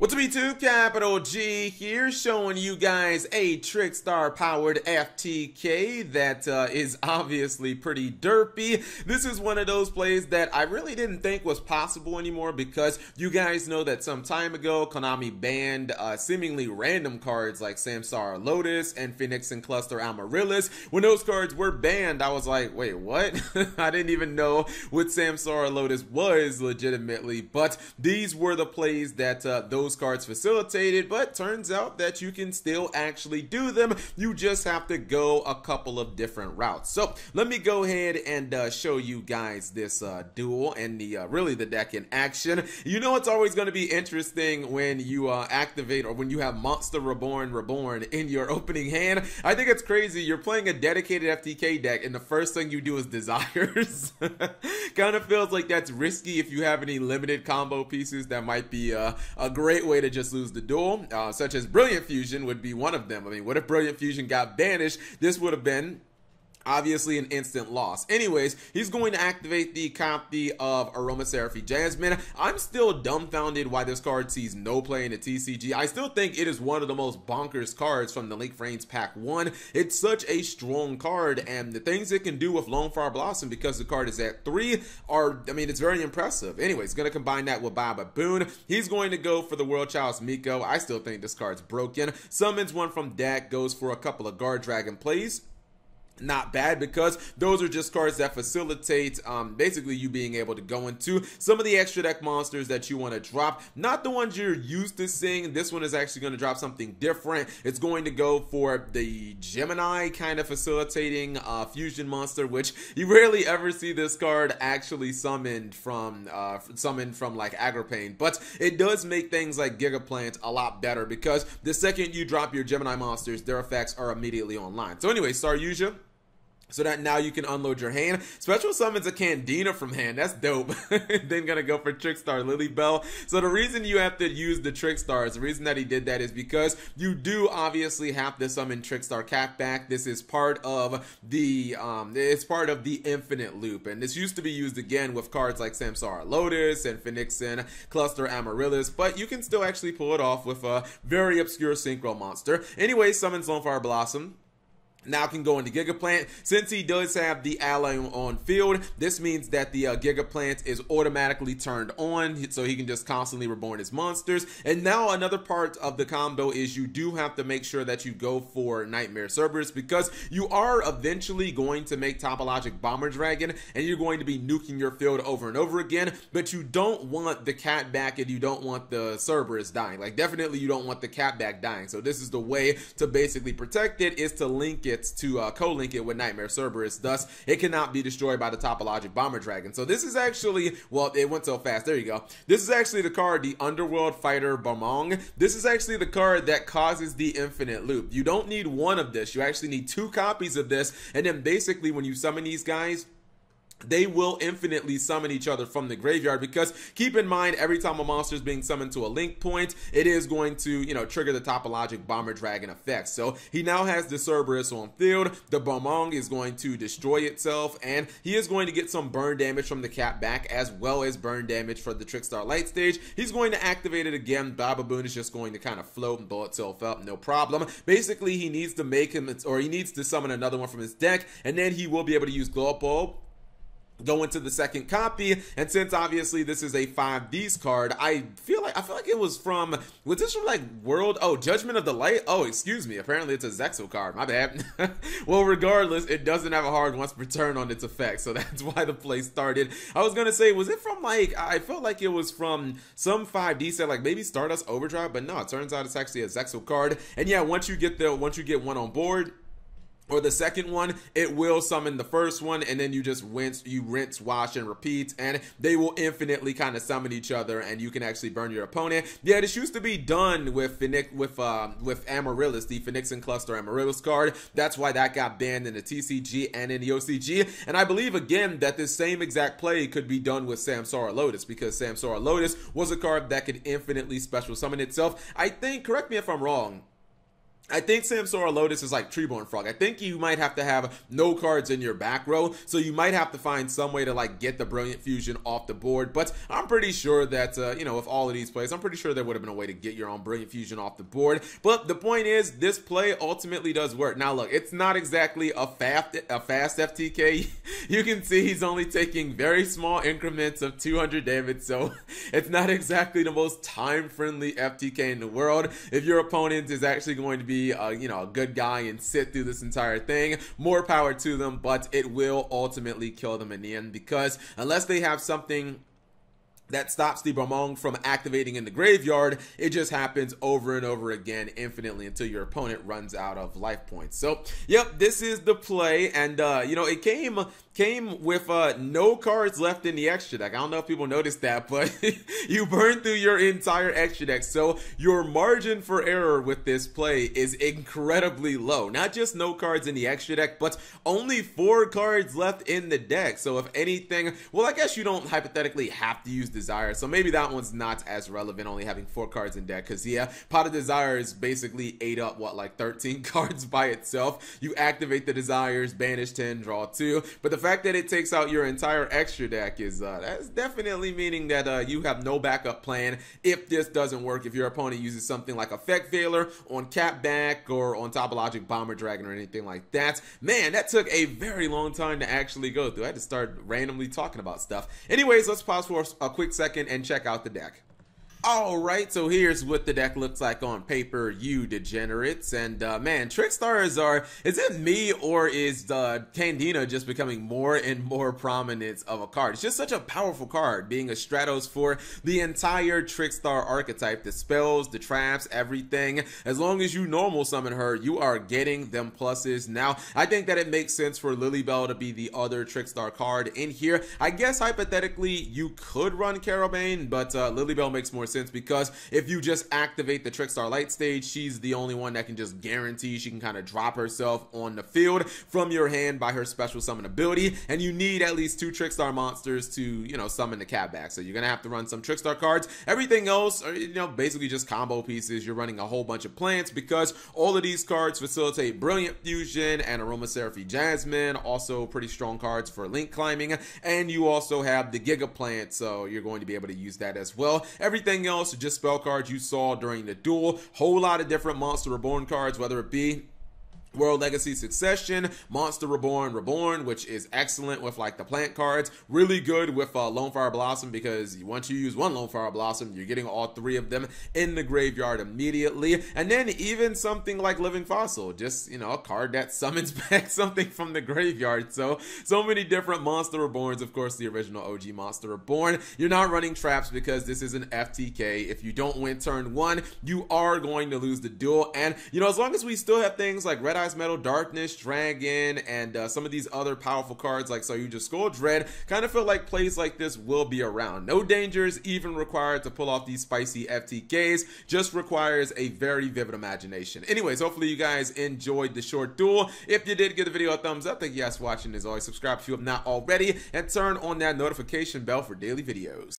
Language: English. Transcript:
What's up YouTube? Capital G here showing you guys a Trickstar powered FTK that uh, is obviously pretty derpy. This is one of those plays that I really didn't think was possible anymore because you guys know that some time ago Konami banned uh, seemingly random cards like Samsara Lotus and Phoenixian Cluster Amaryllis. When those cards were banned, I was like, wait, what? I didn't even know what Samsara Lotus was legitimately, but these were the plays that uh, those those cards facilitated, but turns out that you can still actually do them. You just have to go a couple of different routes. So let me go ahead and uh, show you guys this uh, duel and the uh, really the deck in action. You know it's always going to be interesting when you uh, activate or when you have Monster Reborn Reborn in your opening hand. I think it's crazy. You're playing a dedicated FTK deck and the first thing you do is Desires. kind of feels like that's risky if you have any limited combo pieces that might be uh, a great great way to just lose the duel, uh, such as Brilliant Fusion would be one of them. I mean, what if Brilliant Fusion got banished? This would have been obviously an instant loss. Anyways, he's going to activate the copy of Aromaseraphy Jasmine. I'm still dumbfounded why this card sees no play in the TCG. I still think it is one of the most bonkers cards from the Link Vrains Pack 1. It's such a strong card, and the things it can do with Lone Lonefire Blossom because the card is at 3 are, I mean, it's very impressive. Anyways, going to combine that with Baobaboon. He's going to go for the World Child's Miko. I still think this card's broken. Summons one from deck, goes for a couple of Guardragon plays not bad because those are just cards that facilitate um, basically you being able to go into some of the extra deck monsters that you want to drop. Not the ones you're used to seeing. This one is actually going to drop something different. It's going to go for the Gemini kind of facilitating uh, fusion monster which you rarely ever see this card actually summoned from uh, summoned from like Agripane but it does make things like Gigaplant a lot better because the second you drop your Gemini monsters their effects are immediately online. So anyway Saryuja so that now you can unload your hand. Special summons a Candina from hand. That's dope. then gonna go for Trickstar Lilybell. So the reason you have to use the Trickstars, the reason that he did that is because you do obviously have to summon Trickstar Catbat. This is part of the um it's part of the infinite loop. And this used to be used again with cards like Samsara Lotus and Phoenixian, Cluster Amaryllis, but you can still actually pull it off with a very obscure synchro monster. Anyway, summons Lonefire Blossom now can go into Gigaplant. Since he does have the ally on field, this means that the uh, Gigaplant is automatically turned on, so he can just constantly reborn his monsters. And now another part of the combo is you do have to make sure that you go for Knightmare Cerberus because you are eventually going to make Topologic Bomber Dragon and you're going to be nuking your field over and over again, but you don't want the catbat and you don't want the Cerberus dying. Like definitely you don't want the catbat dying. So this is the way to basically protect it is to link it to uh, co-link it with Knightmare Cerberus. Thus, it cannot be destroyed by the Topologic Bomber Dragon. So this is actually, well, it went so fast. There you go. This is actually the card, the Underworld Fighter Balmung. This is actually the card that causes the infinite loop. You don't need one of this. You actually need two copies of this. And then basically when you summon these guys, they will infinitely summon each other from the graveyard because keep in mind every time a monster is being summoned to a link point it is going to you know trigger the topologic bomber dragon effect. So he now has the cerberus on field. The balmung is going to destroy itself and he is going to get some burn damage from the catbat as well as burn damage for the trickstar light stage. He's going to activate it again. Baba baobaboon is just going to kind of float and blow itself up no problem. Basically he needs to make him or he needs to summon another one from his deck and then he will be able to use glow go into the second copy. And since obviously this is a 5ds card i feel like i feel like it was from was this from like world oh judgment of the light? Oh excuse me. Apparently it's a zexal card. My bad. Well regardless it doesn't have a hard once per turn on its effect so that's why the play started. I was gonna say was it from like i felt like it was from some 5d set like maybe stardust overdrive but no it turns out it's actually a zexal card. And yeah once you get the once you get one on board or the second one, it will summon the first one, and then you just rinse, you rinse, wash, and repeat, and they will infinitely kind of summon each other, and you can actually burn your opponent. Yeah, this used to be done with Phoenix, with uh, with Amaryllis, the Phoenixian Cluster Amaryllis card. That's why that got banned in the TCG and in the OCG. And I believe again that this same exact play could be done with Samsara Lotus because Samsara Lotus was a card that could infinitely special summon itself. I think, correct me if I'm wrong, I think Samsara Lotus is like Treeborn Frog. I think you might have to have no cards in your back row, so you might have to find some way to like get the Brilliant Fusion off the board. But I'm pretty sure that, uh, you know, with all of these plays, I'm pretty sure there would have been a way to get your own Brilliant Fusion off the board. But the point is, this play ultimately does work. Now, look, it's not exactly a fast, a fast FTK. you can see he's only taking very small increments of 200 damage, so it's not exactly the most time-friendly FTK in the world. If your opponent is actually going to be a, you know, a good guy and sit through this entire thing. More power to them, but it will ultimately kill them in the end because unless they have something that stops the Balmung from activating in the graveyard. It just happens over and over again infinitely until your opponent runs out of life points. So, yep, this is the play. And, uh, you know, it came came with uh, no cards left in the extra deck. I don't know if people noticed that, but you burned through your entire extra deck. So your margin for error with this play is incredibly low. Not just no cards in the extra deck, but only four cards left in the deck. So if anything, well, I guess you don't hypothetically have to use Desire. So maybe that one's not as relevant, only having four cards in deck. Because yeah, Pot of Desires basically ate up, what, like 13 cards by itself. You activate the Desires, banish 10, draw 2. But the fact that it takes out your entire extra deck is uh, that's definitely meaning that uh, you have no backup plan if this doesn't work. If your opponent uses something like Effect Veiler on Catbat or on Topologic Bomber Dragon or anything like that, man, that took a very long time to actually go through. I had to start randomly talking about stuff. Anyways, let's pause for a quick second and check out the deck. Alright, so here's what the deck looks like on paper, you degenerates. And uh, man, Trickstars are, is it me or is uh, Candina just becoming more and more prominent of a card? It's just such a powerful card, being a Stratos for the entire Trickstar archetype, the spells, the traps, everything. As long as you normal summon her, you are getting them pluses. Now, I think that it makes sense for Lilybell to be the other Trickstar card in here. I guess hypothetically, you could run Carobein, but uh, Lilybell makes more sense because if you just activate the Trickstar Light stage, she's the only one that can just guarantee she can kind of drop herself on the field from your hand by her special summon ability. And you need at least two Trickstar monsters to, you know, summon the catbat. So you're going to have to run some Trickstar cards. Everything else are, you know, basically just combo pieces. You're running a whole bunch of plants because all of these cards facilitate Brilliant Fusion and Aromaseraphy Jasmine. Also pretty strong cards for link climbing. And you also have the Giga Plant, so you're going to be able to use that as well. Everything else, just spell cards you saw during the duel. Whole lot of different Monster Reborn cards, whether it be World Legacy Succession, Monster Reborn Reborn, which is excellent with like the plant cards. Really good with uh, Lone Fire Blossom because once you use one Lone Fire Blossom, you're getting all three of them in the graveyard immediately. And then even something like Living Fossil, just, you know, a card that summons back something from the graveyard. So, so many different Monster Reborns. Of course, the original OG Monster Reborn. You're not running traps because this is an FTK. If you don't win turn one, you are going to lose the duel. And, you know, as long as we still have things like Red Metal, Darkness, Dragon, and uh, some of these other powerful cards like Saryuja Skull Dread, kind of feel like plays like this will be around. No dangers even required to pull off these spicy FTKs, just requires a very vivid imagination. Anyways, hopefully you guys enjoyed the short duel. If you did, give the video a thumbs up. Thank you guys for watching. As always, subscribe if you have not already, and turn on that notification bell for daily videos.